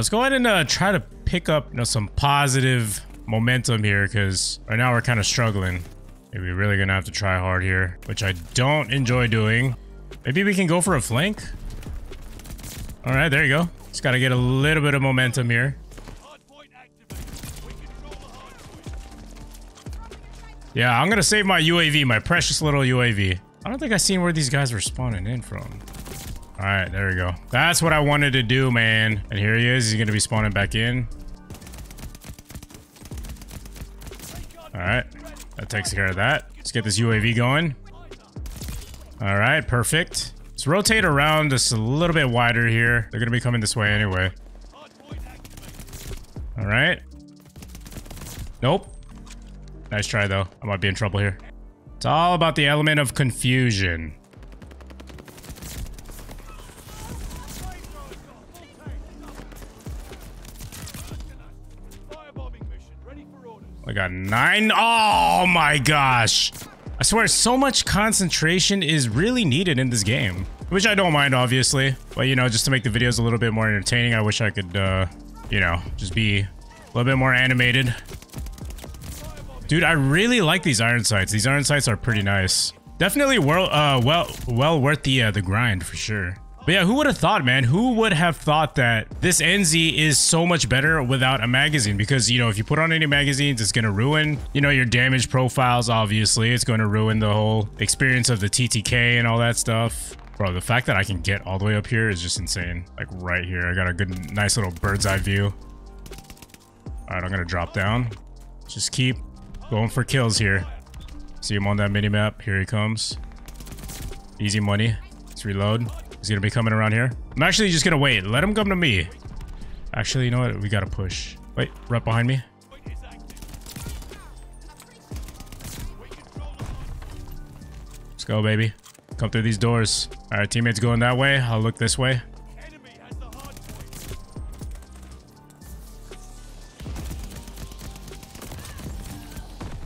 Let's go ahead and uh, try to pick up you know, some positive momentum here because right now we're kind of struggling. Maybe we're really gonna have to try hard here, which I don't enjoy doing. Maybe we can go for a flank. All right, there you go. Just got to get a little bit of momentum here. Yeah, I'm gonna save my UAV, my precious little UAV. I don't think I seen where these guys were spawning in from. All right, there we go. That's what I wanted to do, man. And here he is. He's gonna be spawning back in. All right, that takes care of that. Let's get this UAV going. All right, perfect. Let's rotate around just a little bit wider here. They're gonna be coming this way anyway. All right. Nope. Nice try, though. I might be in trouble here. It's all about the element of confusion. I got nine. Oh my gosh. I swear, so much concentration is really needed in this game. Which I don't mind, obviously. But, you know, just to make the videos a little bit more entertaining, I wish I could, uh, you know, just be a little bit more animated. Dude, I really like these iron sights. These iron sights are pretty nice. Definitely well, uh, well, well worth the uh, the grind for sure. But yeah, who would have thought, man? Who would have thought that this NZ is so much better without a magazine? Because, you know, if you put on any magazines, it's going to ruin, you know, your damage profiles, obviously. It's going to ruin the whole experience of the TTK and all that stuff. Bro, the fact that I can get all the way up here is just insane. Like right here, I got a good, nice little bird's eye view. All right, I'm going to drop down. Just keep Going for kills here. See him on that mini map. Here he comes. Easy money. Let's reload. He's gonna be coming around here. I'm actually just gonna wait. Let him come to me. Actually, you know what? We gotta push. Wait, right behind me. Let's go, baby. Come through these doors. All right, teammates going that way. I'll look this way.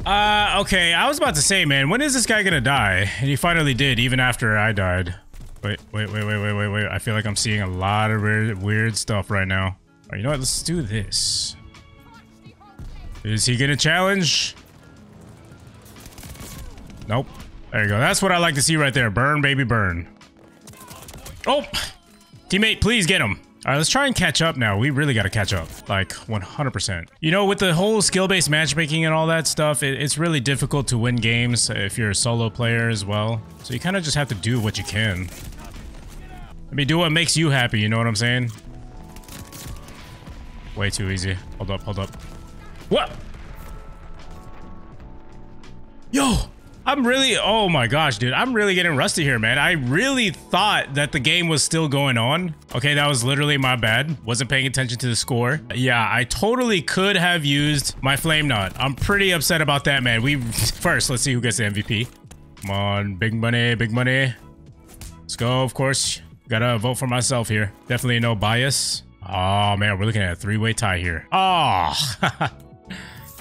Uh, okay, I was about to say, man, when is this guy gonna die? And he finally did, even after I died. Wait, wait, wait, wait, wait, wait, wait. I feel like I'm seeing a lot of weird, weird stuff right now. All right, you know what? Let's do this. Is he gonna challenge? Nope. There you go. That's what I like to see right there. Burn, baby, burn. Oh! Teammate, please get him. All right, let's try and catch up now. We really got to catch up, like 100%. You know, with the whole skill-based matchmaking and all that stuff, it, it's really difficult to win games if you're a solo player as well. So you kind of just have to do what you can. I mean, do what makes you happy, you know what I'm saying? Way too easy. Hold up, hold up. What? Yo! I'm really, oh my gosh, dude. I'm really getting rusty here, man. I really thought that the game was still going on. Okay, that was literally my bad. Wasn't paying attention to the score. Yeah, I totally could have used my Flamenaut. I'm pretty upset about that, man. We First, let's see who gets the MVP. Come on, big money, big money. Let's go, of course. Gotta vote for myself here. Definitely no bias. Oh, man, we're looking at a three-way tie here. Oh,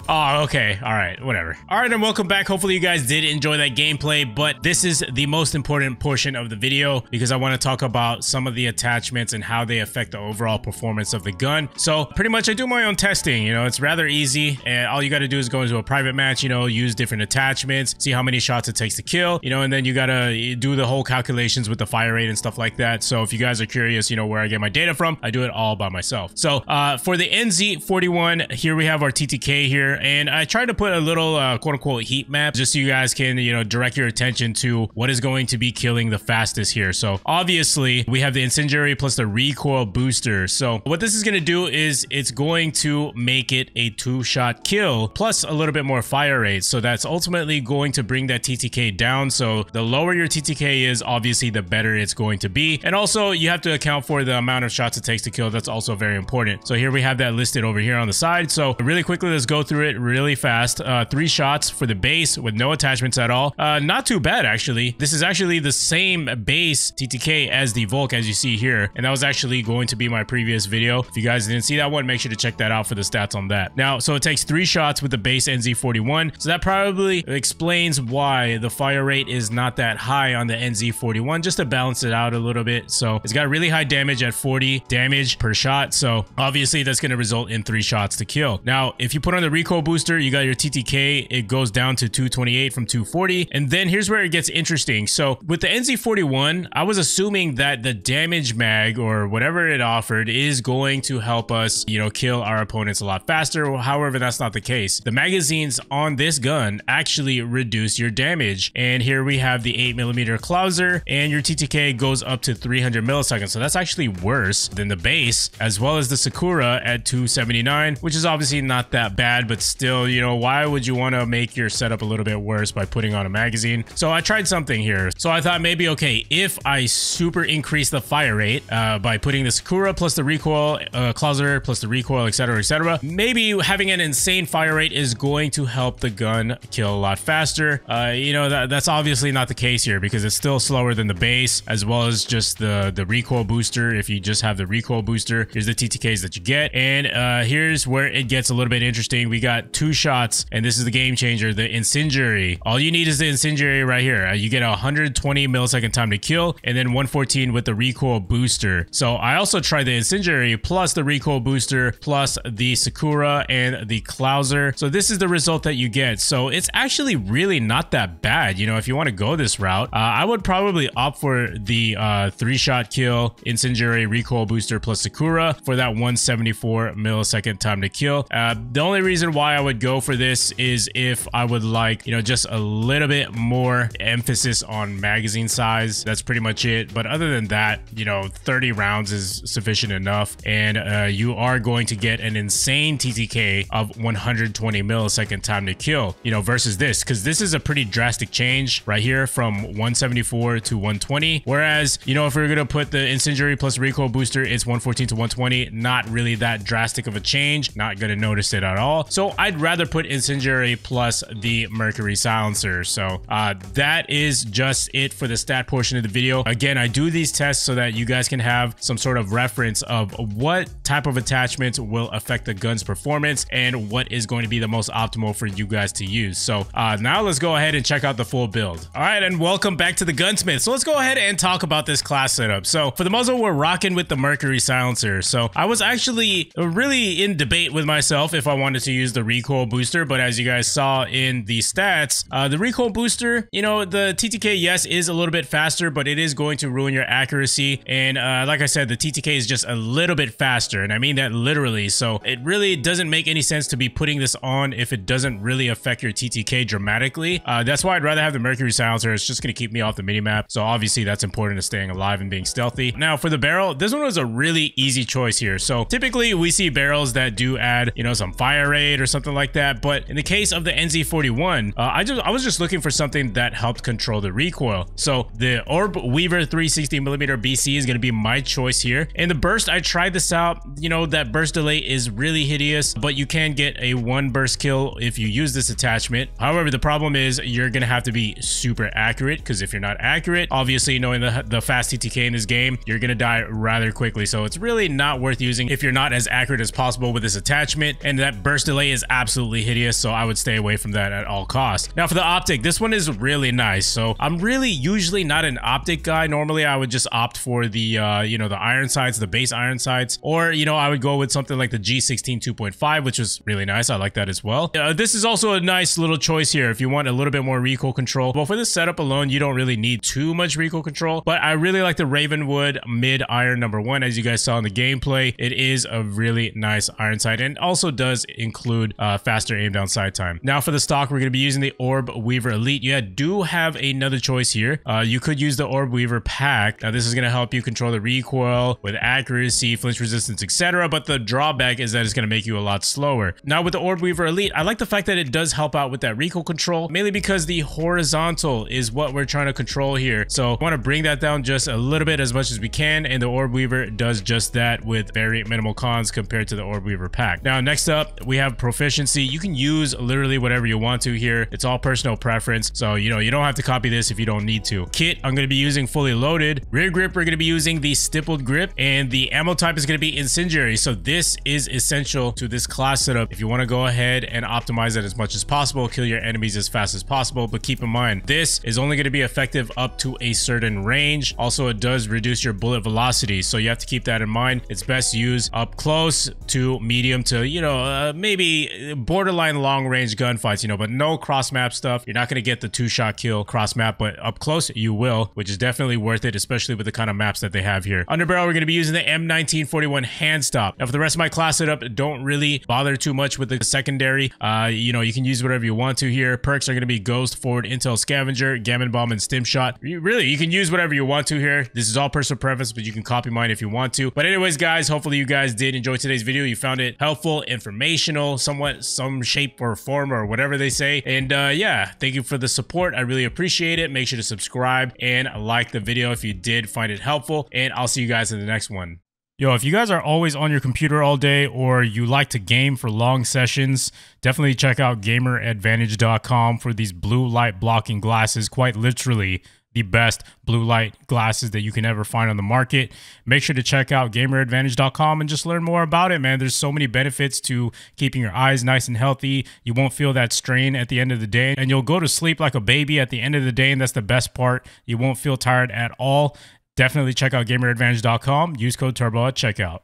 Oh, okay. All right. Whatever. All right, and welcome back. Hopefully you guys did enjoy that gameplay, but this is the most important portion of the video because I want to talk about some of the attachments and how they affect the overall performance of the gun. So pretty much I do my own testing. You know, it's rather easy and all you got to do is go into a private match, you know, use different attachments, see how many shots it takes to kill, you know, and then you got to do the whole calculations with the fire rate and stuff like that. So if you guys are curious, you know, where I get my data from, I do it all by myself. So uh, for the NZ41, here we have our TTK here and I tried to put a little uh, quote unquote heat map just so you guys can, you know, direct your attention to what is going to be killing the fastest here. So obviously we have the incendiary plus the recoil booster. So what this is going to do is it's going to make it a two shot kill plus a little bit more fire rate. So that's ultimately going to bring that TTK down. So the lower your TTK is, obviously the better it's going to be. And also you have to account for the amount of shots it takes to kill. That's also very important. So here we have that listed over here on the side. So really quickly, let's go through through it really fast. Uh, three shots for the base with no attachments at all. Uh, not too bad, actually. This is actually the same base TTK as the Volk, as you see here. And that was actually going to be my previous video. If you guys didn't see that one, make sure to check that out for the stats on that. Now, so it takes three shots with the base NZ41. So that probably explains why the fire rate is not that high on the NZ41, just to balance it out a little bit. So it's got really high damage at 40 damage per shot. So obviously that's going to result in three shots to kill. Now, if you put on the recoil booster, you got your TTK, it goes down to 228 from 240. And then here's where it gets interesting. So with the NZ41, I was assuming that the damage mag or whatever it offered is going to help us, you know, kill our opponents a lot faster. However, that's not the case. The magazines on this gun actually reduce your damage. And here we have the 8mm Klauser and your TTK goes up to 300 milliseconds. So that's actually worse than the base as well as the Sakura at 279, which is obviously not that bad, but still, you know, why would you want to make your setup a little bit worse by putting on a magazine? So I tried something here. So I thought maybe, okay, if I super increase the fire rate uh, by putting the Sakura plus the recoil, uh, plus the recoil, etc., etc., maybe having an insane fire rate is going to help the gun kill a lot faster. Uh, you know, that, that's obviously not the case here because it's still slower than the base as well as just the, the recoil booster. If you just have the recoil booster, here's the TTKs that you get. And uh, here's where it gets a little bit interesting. We got two shots and this is the game changer, the incendiary. All you need is the incendiary right here. Uh, you get 120 millisecond time to kill and then 114 with the recoil booster. So I also tried the incendiary plus the recoil booster plus the Sakura and the Klauser. So this is the result that you get. So it's actually really not that bad. You know, if you want to go this route, uh, I would probably opt for the uh, three shot kill, incendiary recoil booster plus Sakura for that 174 millisecond time to kill. Uh, the only reason why I would go for this is if I would like, you know, just a little bit more emphasis on magazine size. That's pretty much it. But other than that, you know, 30 rounds is sufficient enough. And uh, you are going to get an insane TTK of 120 millisecond time to kill, you know, versus this, because this is a pretty drastic change right here from 174 to 120. Whereas, you know, if we are going to put the incendiary plus recoil booster, it's 114 to 120. Not really that drastic of a change. Not going to notice it at all. So I'd rather put incendiary plus the mercury silencer. So uh, that is just it for the stat portion of the video. Again, I do these tests so that you guys can have some sort of reference of what type of attachment will affect the gun's performance and what is going to be the most optimal for you guys to use. So uh, now let's go ahead and check out the full build. All right, and welcome back to the Gunsmith. So let's go ahead and talk about this class setup. So for the muzzle, we're rocking with the Mercury silencer. So I was actually really in debate with myself if I wanted to use the recoil booster, but as you guys saw in the stats, uh, the recoil booster, you know, the TTK, yes, is a little bit faster, but it is going to ruin your accuracy. And uh, like I said, the TTK is just a little bit faster, and I mean that literally. So it really doesn't make any sense to be putting this on if it doesn't really affect your TTK dramatically. Uh, that's why I'd rather have the Mercury silencer. It's just going to keep me off the minimap. So obviously that's important to staying alive and being stealthy. Now for the barrel, this one was a really easy choice here. So typically we see barrels that do add, you know, some fire rate or something like that. But in the case of the NZ41, uh, I just I was just looking for something that helped control the recoil. So the Orb Weaver 360 millimeter BC is going to be my choice here. And the burst, I tried this out. You know, that burst delay is really hideous, but you can get a one burst kill if you use this attachment. However, the problem is you're going to have to be super accurate because if you're not accurate, obviously knowing the, the fast TTK in this game, you're going to die rather quickly. So it's really not worth using if you're not as accurate as possible with this attachment. And that burst delay is absolutely hideous. So I would stay away from that at all costs. Now for the optic, this one is really nice. So I'm really usually not an optic guy. Normally I would just opt for the, uh, you know, the iron sights, the base iron sights, or, you know, I would go with something like the G16 2.5, which was really nice. I like that as well. Uh, this is also a nice little choice here if you want a little bit more recoil control. But for this setup alone, you don't really need too much recoil control. But I really like the Ravenwood mid iron number one. As you guys saw in the gameplay, it is a really nice iron sight and also does include uh, faster aim down sight time. Now for the stock, we're going to be using the Orb Weaver Elite. You do have another choice here. Uh, you could use the Orb Weaver Pack. Now this is going to help you control the recoil with accuracy, flinch resistance, etc. But the drawback is that it's going to make you a lot slower. Now with the Orb Weaver Elite, I like the fact that it does help out with that recoil control, mainly because the horizontal is what we're trying to control here. So I want to bring that down just a little bit as much as we can. And the Orb Weaver does just that with very minimal cons compared to the Orb Weaver Pack. Now next up, we have proficiency. You can use literally whatever you want to here. It's all personal preference. So, you know, you don't have to copy this if you don't need to. Kit, I'm going to be using fully loaded. Rear grip, we're going to be using the stippled grip and the ammo type is going to be incendiary. So this is essential to this class setup. If you want to go ahead and optimize it as much as possible, kill your enemies as fast as possible. But keep in mind, this is only going to be effective up to a certain range. Also, it does reduce your bullet velocity. So you have to keep that in mind. It's best used up close to medium to, you know, uh, maybe borderline long range gunfights, you know, but no cross map stuff. You're not going to get the two shot kill cross map, but up close you will, which is definitely worth it, especially with the kind of maps that they have here. Underbarrel, we're going to be using the M1941 hand stop. Now for the rest of my class setup, don't really bother too much with the secondary. Uh, you know, you can use whatever you want to here. Perks are going to be Ghost, Forward, Intel Scavenger, Gammon Bomb, and Stim Shot. You, really, you can use whatever you want to here. This is all personal preference, but you can copy mine if you want to. But anyways, guys, hopefully you guys did enjoy today's video. You found it helpful, informational, somewhat some shape or form or whatever they say. And uh, yeah, thank you for the support. I really appreciate it. Make sure to subscribe and like the video if you did find it helpful. And I'll see you guys in the next one. Yo, if you guys are always on your computer all day or you like to game for long sessions, definitely check out gameradvantage.com for these blue light blocking glasses. Quite literally, the best blue light glasses that you can ever find on the market. Make sure to check out gameradvantage.com and just learn more about it, man. There's so many benefits to keeping your eyes nice and healthy. You won't feel that strain at the end of the day, and you'll go to sleep like a baby at the end of the day, and that's the best part. You won't feel tired at all. Definitely check out gameradvantage.com. Use code TURBO at checkout.